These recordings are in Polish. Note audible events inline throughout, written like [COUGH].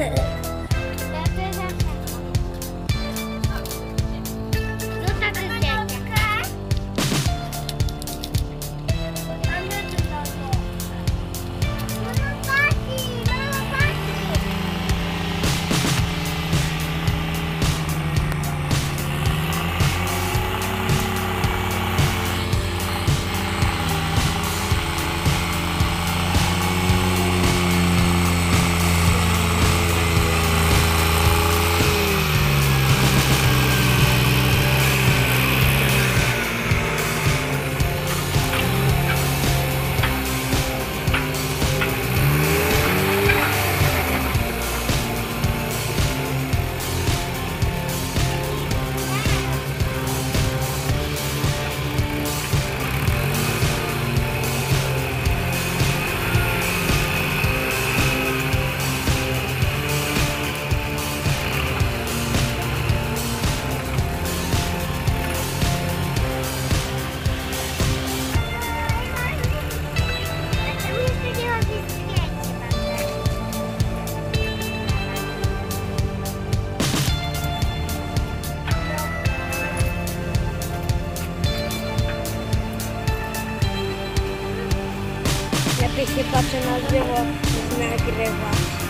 Okay. [LAUGHS] και πάψα να σβήγω στην ακριβά.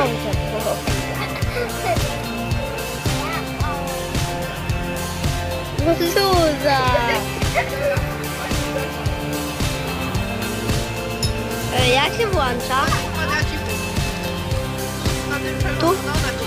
się było. No Zuza! E, Jak się włącza? Tu? No.